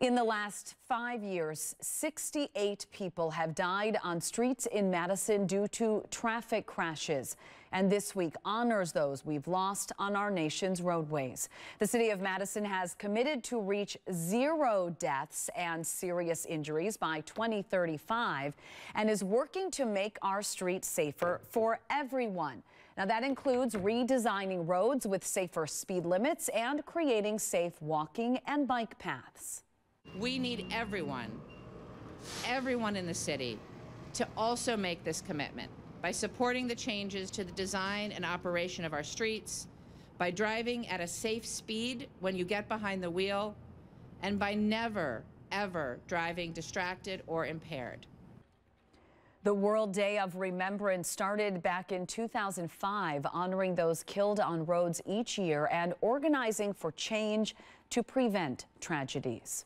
In the last five years, 68 people have died on streets in Madison due to traffic crashes. And this week honors those we've lost on our nation's roadways. The city of Madison has committed to reach zero deaths and serious injuries by 2035 and is working to make our streets safer for everyone. Now, that includes redesigning roads with safer speed limits and creating safe walking and bike paths. We need everyone, everyone in the city, to also make this commitment by supporting the changes to the design and operation of our streets, by driving at a safe speed when you get behind the wheel, and by never, ever driving distracted or impaired. The World Day of Remembrance started back in 2005, honoring those killed on roads each year and organizing for change to prevent tragedies.